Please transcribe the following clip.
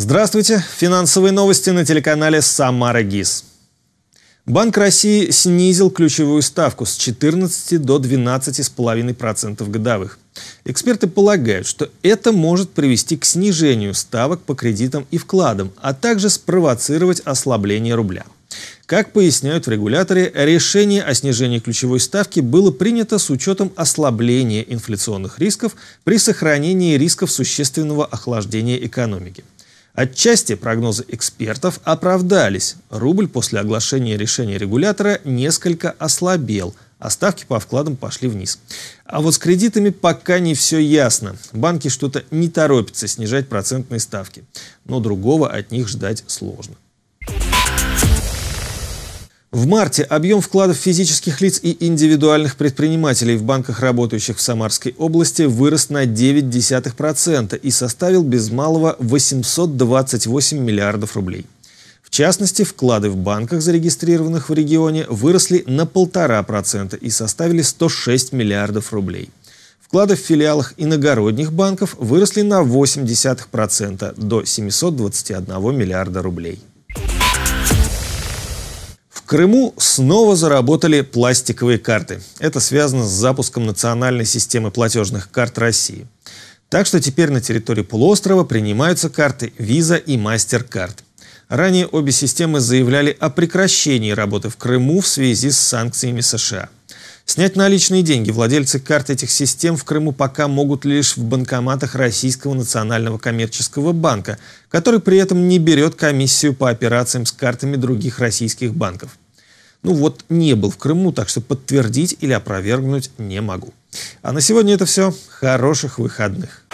Здравствуйте! Финансовые новости на телеканале «Самара ГИС». Банк России снизил ключевую ставку с 14 до 12,5% годовых. Эксперты полагают, что это может привести к снижению ставок по кредитам и вкладам, а также спровоцировать ослабление рубля. Как поясняют в регуляторе, решение о снижении ключевой ставки было принято с учетом ослабления инфляционных рисков при сохранении рисков существенного охлаждения экономики. Отчасти прогнозы экспертов оправдались. Рубль после оглашения решения регулятора несколько ослабел, а ставки по вкладам пошли вниз. А вот с кредитами пока не все ясно. Банки что-то не торопятся снижать процентные ставки. Но другого от них ждать сложно. В марте объем вкладов физических лиц и индивидуальных предпринимателей в банках, работающих в Самарской области, вырос на 0,9% и составил без малого 828 миллиардов рублей. В частности, вклады в банках, зарегистрированных в регионе, выросли на 1,5% и составили 106 миллиардов рублей. Вклады в филиалах иногородних банков выросли на 0,8% до 721 миллиарда рублей. Крыму снова заработали пластиковые карты. Это связано с запуском национальной системы платежных карт России. Так что теперь на территории полуострова принимаются карты Visa и MasterCard. Ранее обе системы заявляли о прекращении работы в Крыму в связи с санкциями США. Снять наличные деньги владельцы карт этих систем в Крыму пока могут лишь в банкоматах Российского национального коммерческого банка, который при этом не берет комиссию по операциям с картами других российских банков. Ну вот, не был в Крыму, так что подтвердить или опровергнуть не могу. А на сегодня это все. Хороших выходных.